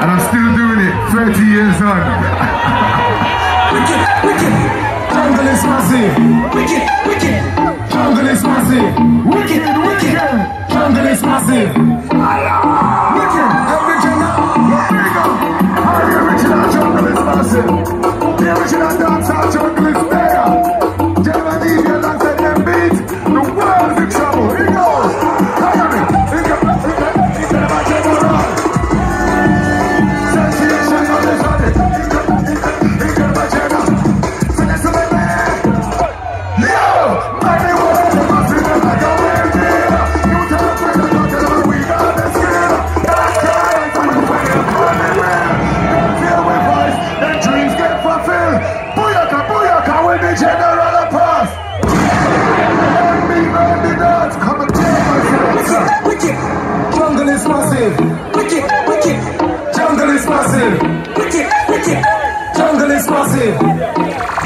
And I'm still doing it 30 years on. wicked, wicked. Jungle is massive. Wicked, wicked. Jungle is massive. Wicked, wicked. Jungle is massive. fazer.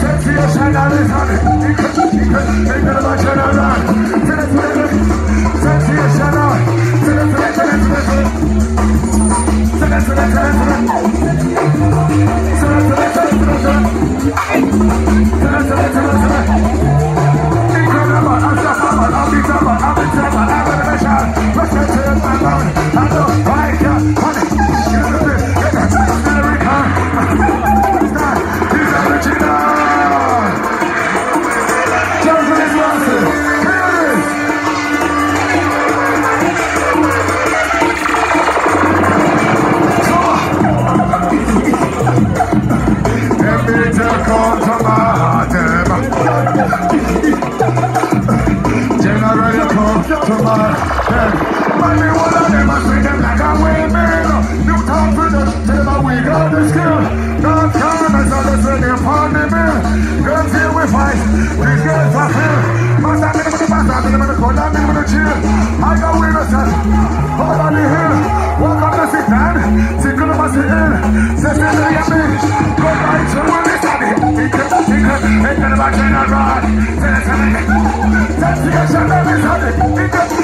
Sexy you an Arizona. Think on my turnaround. Man, me one of them, I see them like a. New town tell them we got the skill. Not corners, I just let them on the. Girls here we fight, these girls are here. Man, I'm gonna pass, I'm gonna call, I'm. I got witnesses, all on the hill. Walk up and sick man, sick on the bus hill. Says they say a bitch, go by to a list of it. Ticket, ticket, ain't gonna back in a ride. Says they say, that's the action, that is on it. Ticket,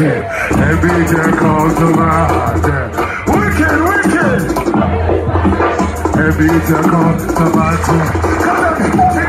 magic. And BJ calls the magic. Wicked, wicked! And BJ calls the magic. Come on,